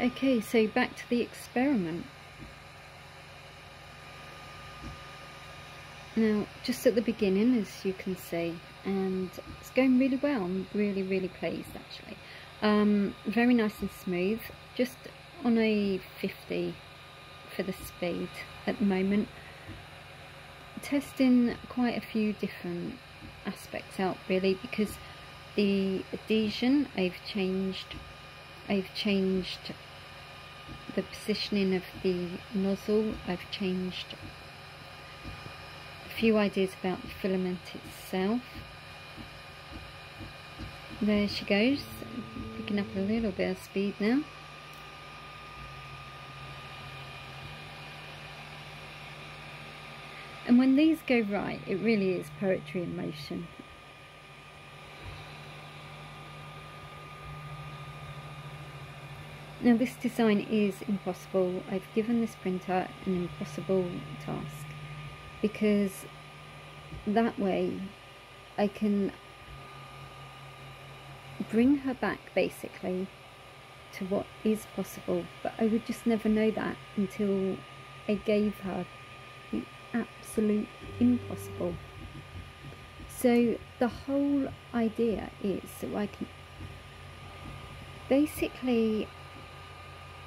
Okay, so back to the experiment. Now, just at the beginning, as you can see, and it's going really well. I'm really, really pleased actually. Um, very nice and smooth, just on a 50 for the speed at the moment. Testing quite a few different aspects out really because the adhesion I've changed I've changed the positioning of the nozzle. I've changed a few ideas about the filament itself. There she goes picking up a little bit of speed now. And when these go right it really is poetry in motion Now this design is impossible. I've given this printer an impossible task because that way I can bring her back basically to what is possible but I would just never know that until I gave her the absolute impossible. So the whole idea is that I can basically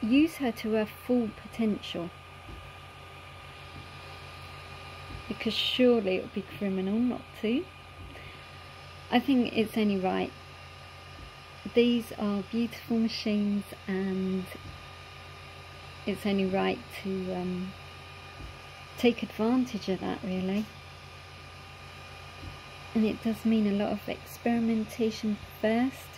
use her to her full potential. Because surely it would be criminal not to. I think it's only right. These are beautiful machines and it's only right to um, take advantage of that really. And it does mean a lot of experimentation first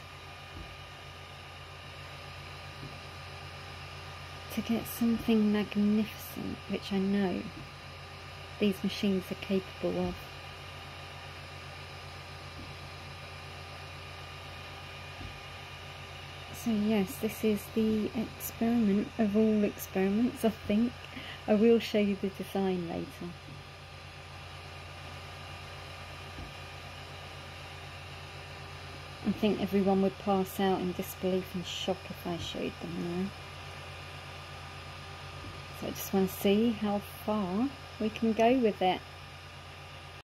to get something magnificent, which I know these machines are capable of. So yes, this is the experiment of all experiments, I think. I will show you the design later. I think everyone would pass out in disbelief and shock if I showed them now. So I just want to see how far we can go with it.